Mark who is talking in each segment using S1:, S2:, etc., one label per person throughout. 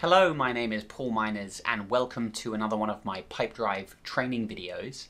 S1: Hello, my name is Paul Minors and welcome to another one of my Pipedrive training videos.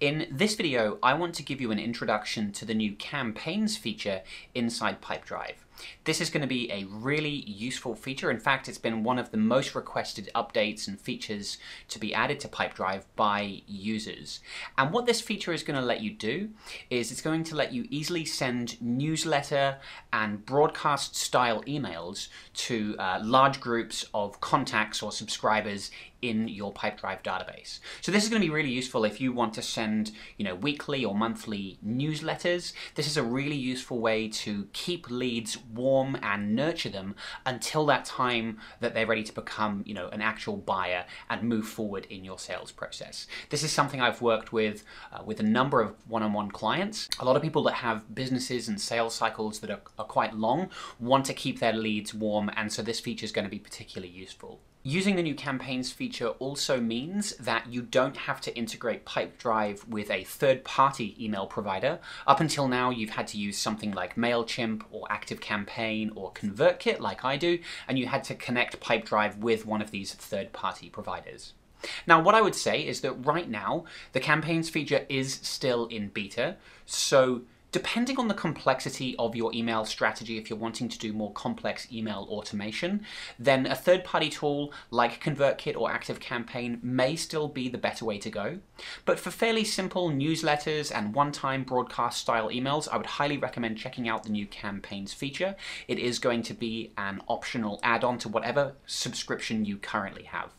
S1: In this video, I want to give you an introduction to the new campaigns feature inside Pipedrive. This is going to be a really useful feature. In fact, it's been one of the most requested updates and features to be added to Pipedrive by users. And what this feature is going to let you do is it's going to let you easily send newsletter and broadcast style emails to uh, large groups of contacts or subscribers in your Pipedrive database. So this is going to be really useful if you want to send, you know, weekly or monthly newsletters. This is a really useful way to keep leads warm and nurture them until that time that they're ready to become, you know, an actual buyer and move forward in your sales process. This is something I've worked with uh, with a number of one-on-one clients. A lot of people that have businesses and sales cycles that are, are quite long want to keep their leads warm and so this feature is going to be particularly useful. Using the new campaigns feature also means that you don't have to integrate Pipedrive with a third-party email provider. Up until now, you've had to use something like MailChimp or ActiveCampaign or ConvertKit like I do, and you had to connect Pipedrive with one of these third-party providers. Now, what I would say is that right now, the campaigns feature is still in beta, so Depending on the complexity of your email strategy, if you're wanting to do more complex email automation, then a third-party tool like ConvertKit or ActiveCampaign may still be the better way to go. But for fairly simple newsletters and one-time broadcast style emails, I would highly recommend checking out the new campaigns feature. It is going to be an optional add-on to whatever subscription you currently have.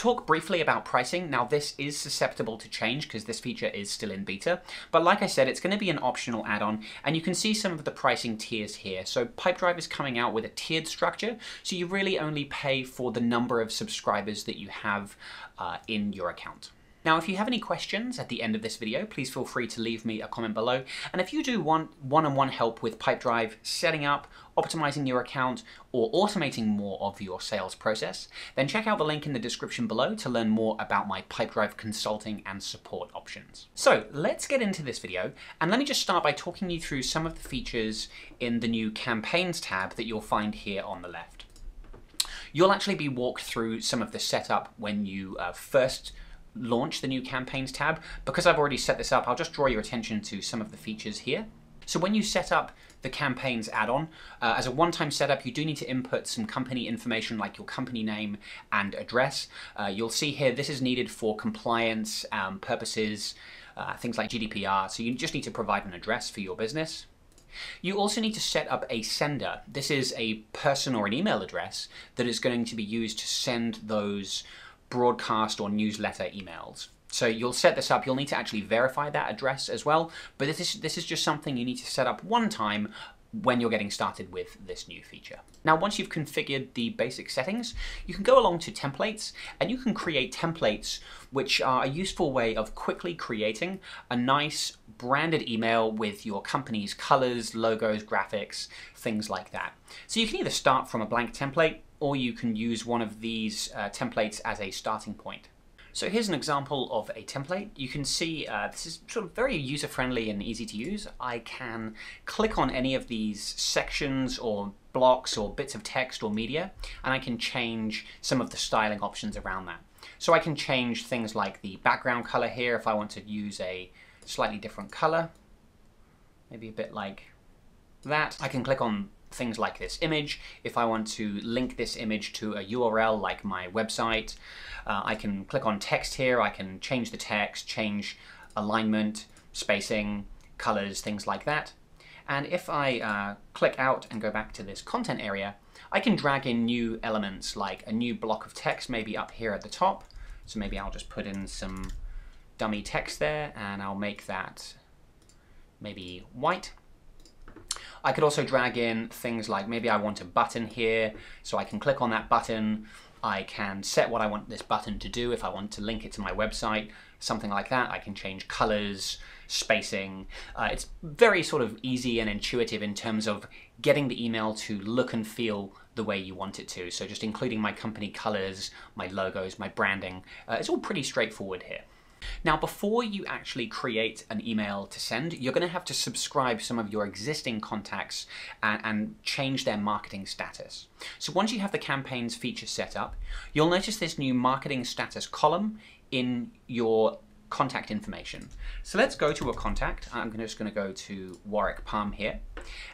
S1: Talk briefly about pricing, now this is susceptible to change because this feature is still in beta, but like I said, it's going to be an optional add-on, and you can see some of the pricing tiers here. So Pipedrive is coming out with a tiered structure, so you really only pay for the number of subscribers that you have uh, in your account. Now, if you have any questions at the end of this video, please feel free to leave me a comment below. And if you do want one-on-one -on -one help with Pipedrive, setting up, optimizing your account, or automating more of your sales process, then check out the link in the description below to learn more about my Pipedrive consulting and support options. So let's get into this video, and let me just start by talking you through some of the features in the new Campaigns tab that you'll find here on the left. You'll actually be walked through some of the setup when you uh, first launch the new campaigns tab. Because I've already set this up, I'll just draw your attention to some of the features here. So when you set up the campaigns add-on, uh, as a one-time setup, you do need to input some company information like your company name and address. Uh, you'll see here this is needed for compliance um, purposes, uh, things like GDPR. So you just need to provide an address for your business. You also need to set up a sender. This is a person or an email address that is going to be used to send those broadcast or newsletter emails. So you'll set this up, you'll need to actually verify that address as well, but this is, this is just something you need to set up one time when you're getting started with this new feature. Now, once you've configured the basic settings, you can go along to templates and you can create templates which are a useful way of quickly creating a nice branded email with your company's colors, logos, graphics, things like that. So you can either start from a blank template or you can use one of these uh, templates as a starting point. So here's an example of a template. You can see uh, this is sort of very user-friendly and easy to use. I can click on any of these sections or blocks or bits of text or media, and I can change some of the styling options around that. So I can change things like the background color here if I want to use a slightly different color, maybe a bit like that. I can click on things like this image. If I want to link this image to a URL like my website, uh, I can click on text here, I can change the text, change alignment, spacing, colors, things like that. And if I uh, click out and go back to this content area, I can drag in new elements like a new block of text maybe up here at the top. So maybe I'll just put in some dummy text there and I'll make that maybe white. I could also drag in things like maybe I want a button here, so I can click on that button. I can set what I want this button to do if I want to link it to my website, something like that. I can change colors, spacing. Uh, it's very sort of easy and intuitive in terms of getting the email to look and feel the way you want it to. So just including my company colors, my logos, my branding. Uh, it's all pretty straightforward here. Now, before you actually create an email to send, you're going to have to subscribe some of your existing contacts and, and, change their marketing status. So once you have the campaigns feature set up, you'll notice this new marketing status column in your contact information. So let's go to a contact. I'm just going to go to Warwick Palm here.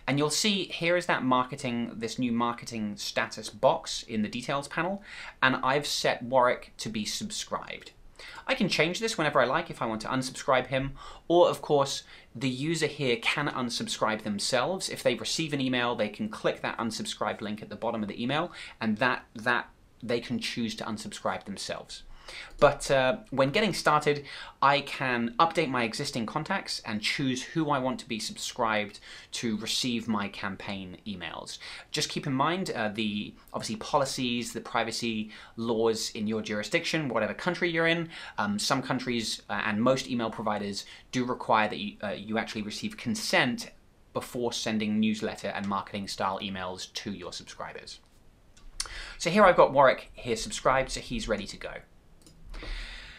S1: And you'll see here is that marketing, this new marketing status box in the details panel. And I've set Warwick to be subscribed. I can change this whenever I like if I want to unsubscribe him, or of course, the user here can unsubscribe themselves. If they receive an email, they can click that unsubscribe link at the bottom of the email, and that, that they can choose to unsubscribe themselves. But uh, when getting started, I can update my existing contacts and choose who I want to be subscribed to receive my campaign emails. Just keep in mind uh, the obviously policies, the privacy laws in your jurisdiction, whatever country you're in. Um, some countries uh, and most email providers do require that you, uh, you actually receive consent before sending newsletter and marketing style emails to your subscribers. So here I've got Warwick here subscribed, so he's ready to go.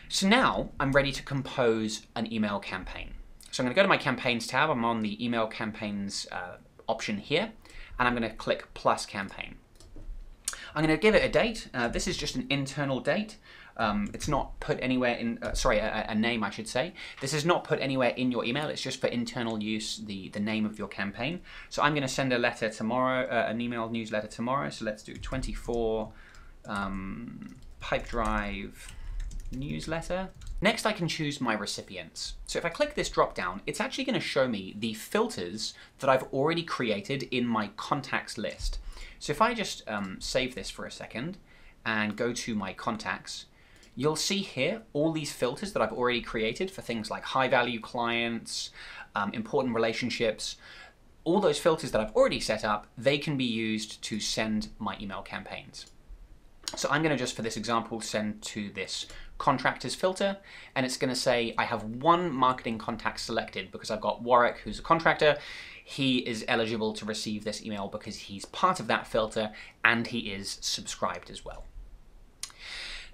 S1: So now I'm ready to compose an email campaign. So I'm going to go to my campaigns tab. I'm on the email campaigns uh, option here, and I'm going to click plus campaign. I'm going to give it a date. Uh, this is just an internal date. Um, it's not put anywhere in, uh, sorry, a, a, name I should say. This is not put anywhere in your email, it's just for internal use, the, the name of your campaign. So I'm gonna send a letter tomorrow, uh, an email newsletter tomorrow, so let's do 24 um, Pipedrive newsletter. Next I can choose my recipients. So if I click this drop down, it's actually going to show me the filters that I've already created in my contacts list. So if I just um, save this for a second and go to my contacts, you'll see here all these filters that I've already created for things like high value clients, um, important relationships, all those filters that I've already set up, they can be used to send my email campaigns. So I'm going to just, for this example, send to this contractors filter, and it's going to say I have one marketing contact selected because I've got Warwick, who's a contractor. He is eligible to receive this email because he's part of that filter and he is subscribed as well.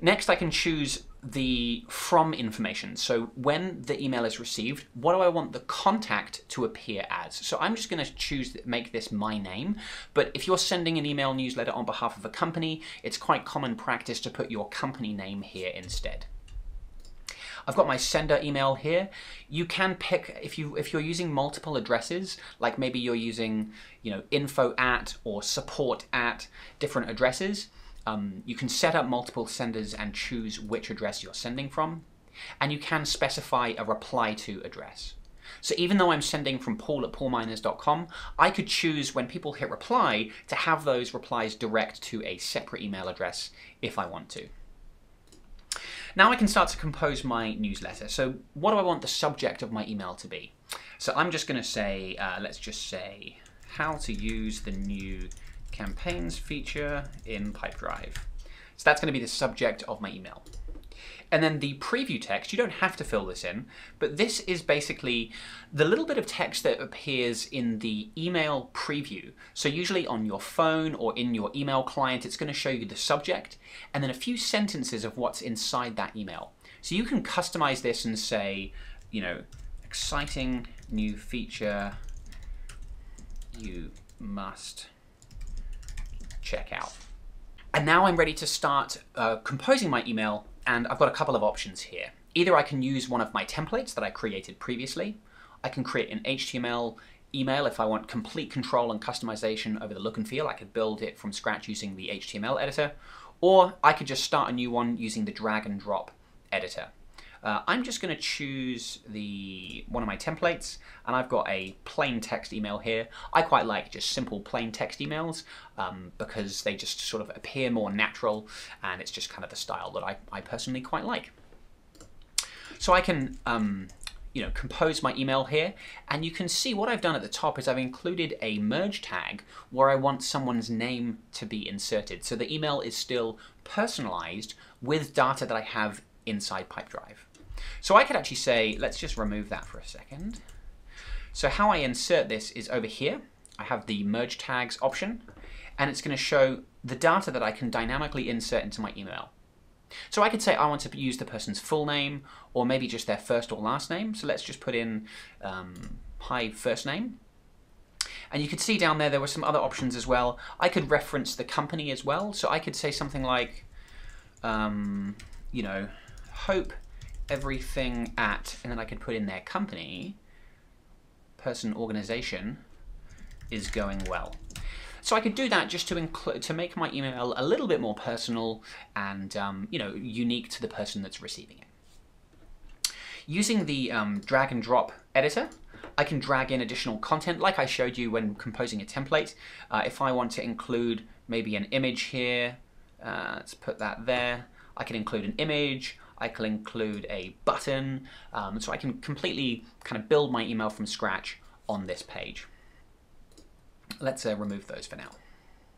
S1: Next, I can choose the from information. So when the email is received, what do I want the contact to appear as? So I'm just going to choose make this my name. But if you're sending an email newsletter on behalf of a company, it's quite common practice to put your company name here instead. I've got my sender email here. You can pick if you if you're using multiple addresses, like maybe you're using you know info at or support at different addresses. Um, you can set up multiple senders and choose which address you're sending from, and you can specify a reply to address. So even though I'm sending from paul at paulminors.com, I could choose when people hit reply to have those replies direct to a separate email address if I want to. Now I can start to compose my newsletter. So what do I want the subject of my email to be? So I'm just going to say, uh, let's just say, how to use the new campaigns feature in Pipedrive. So that's going to be the subject of my email. And then the preview text, you don't have to fill this in, but this is basically the little bit of text that appears in the email preview. So usually on your phone or in your email client, it's going to show you the subject and then a few sentences of what's inside that email. So you can customize this and say, you know, exciting new feature you must check out. And now I'm ready to start uh, composing my email and I've got a couple of options here. Either I can use one of my templates that I created previously, I can create an HTML email if I want complete control and customization over the look and feel. I could build it from scratch using the HTML editor, or I could just start a new one using the drag and drop editor. Uh, I'm just going to choose the one of my templates, and I've got a plain text email here. I quite like just simple plain text emails um, because they just sort of appear more natural, and it's just kind of the style that I, I personally quite like. So I can um, you know, compose my email here, and you can see what I've done at the top is I've included a merge tag where I want someone's name to be inserted. So the email is still personalized with data that I have inside Pipedrive. So I could actually say, let's just remove that for a second. So how I insert this is over here. I have the merge tags option, and it's going to show the data that I can dynamically insert into my email. So I could say I want to use the person's full name or maybe just their first or last name. So let's just put in um, hi first name. And you could see down there there were some other options as well. I could reference the company as well. So I could say something like, um, you know, hope everything at, and then I could put in their company, person, organization, is going well. So I could do that just to include to make my email a little bit more personal and um, you know unique to the person that's receiving it. Using the um, drag and drop editor, I can drag in additional content like I showed you when composing a template. Uh, if I want to include maybe an image here, uh, let's put that there. I can include an image, I can include a button, um, so I can completely kind of build my email from scratch on this page. Let's uh, remove those for now.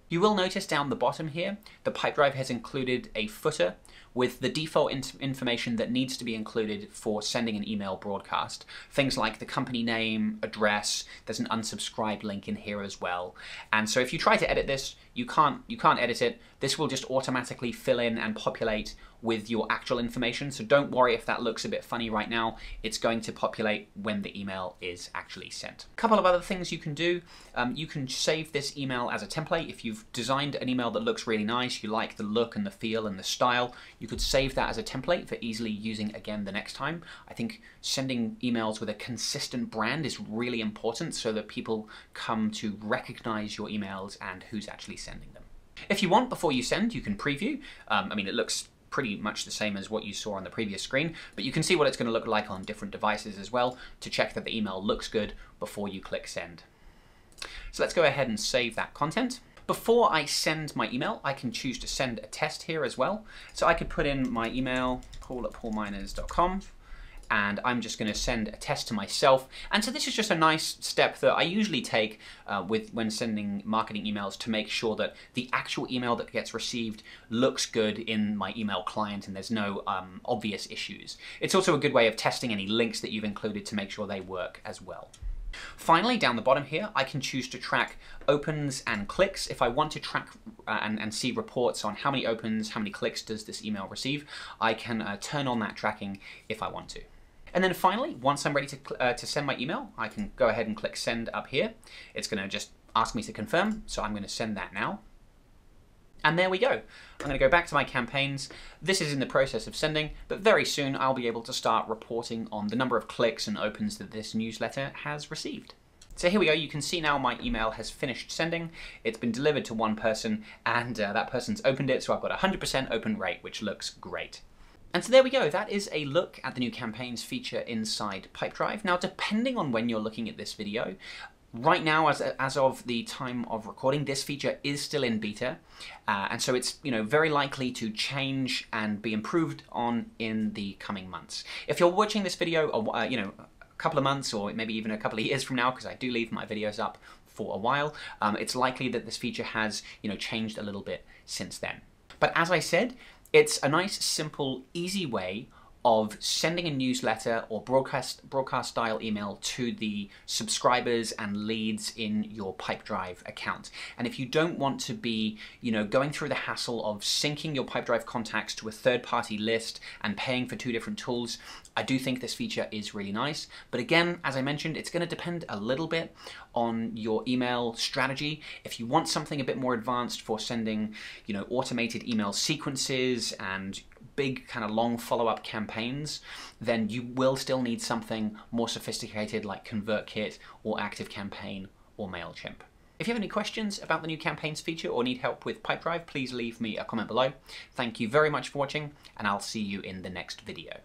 S1: You will notice down the bottom here, the Pipedrive has included a footer with the default in information that needs to be included for sending an email broadcast. Things like the company name, address, there's an unsubscribe link in here as well. And so if you try to edit this, you can't, you can't edit it. This will just automatically fill in and populate with your actual information. So don't worry if that looks a bit funny right now. It's going to populate when the email is actually sent. A couple of other things you can do. Um, you can save this email as a template. If you've designed an email that looks really nice, you like the look and the feel and the style, could save that as a template for easily using again the next time. I think sending emails with a consistent brand is really important so that people come to recognize your emails and who's actually sending them. If you want, before you send, you can preview. Um, I mean, it looks pretty much the same as what you saw on the previous screen, but you can see what it's going to look like on different devices as well to check that the email looks good before you click send. So let's go ahead and save that content. Before I send my email, I can choose to send a test here as well. So I could put in my email, paul at paulminors.com, and I'm just going to send a test to myself. And so this is just a nice step that I usually take uh, with when sending marketing emails to make sure that the actual email that gets received looks good in my email client and there's no um, obvious issues. It's also a good way of testing any links that you've included to make sure they work as well. Finally, down the bottom here, I can choose to track opens and clicks. If I want to track uh, and, and, see reports on how many opens, how many clicks does this email receive, I can uh, turn on that tracking if I want to. And then finally, once I'm ready to, uh, to send my email, I can go ahead and click send up here. It's going to just ask me to confirm, so I'm going to send that now. And there we go. I'm going to go back to my campaigns. This is in the process of sending, but very soon I'll be able to start reporting on the number of clicks and opens that this newsletter has received. So here we go, you can see now my email has finished sending. It's been delivered to one person and uh, that person's opened it, so I've got a 100% open rate, which looks great. And so there we go, that is a look at the new campaigns feature inside Pipedrive. Now, depending on when you're looking at this video, right now, as, as of the time of recording, this feature is still in beta, uh, and so it's you know very likely to change and be improved on in the coming months. If you're watching this video, uh, you know, a couple of months or maybe even a couple of years from now, because I do leave my videos up for a while, um, it's likely that this feature has you know changed a little bit since then. But as I said, it's a nice, simple, easy way of sending a newsletter or broadcast broadcast style email to the subscribers and leads in your Pipedrive account. And if you don't want to be, you know, going through the hassle of syncing your Pipedrive contacts to a third-party list and paying for two different tools, I do think this feature is really nice. But again, as I mentioned, it's going to depend a little bit on your email strategy. If you want something a bit more advanced for sending, you know, automated email sequences and big kind of long follow-up campaigns, then you will still need something more sophisticated like ConvertKit or ActiveCampaign or MailChimp. If you have any questions about the new campaigns feature or need help with Pipedrive, please leave me a comment below. Thank you very much for watching, and I'll see you in the next video.